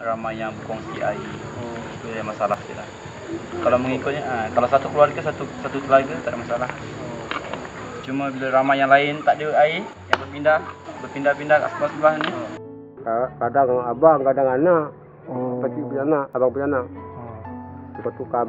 ramai yang berkongsi air. Oh. Itu yang masalah dia lah. Kalau mengikutnya, ha, kalau satu keluarga, satu satu telaga, tak ada masalah. Oh. Cuma bila ramai yang lain tak ada air, yang berpindah, berpindah-pindah kat sebelah-sebelah ni. Ah, kadang abang, kadang anak. Oh. pakcik punya anak, abang punya anak. Oh. Tukar-tukar